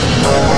Oh,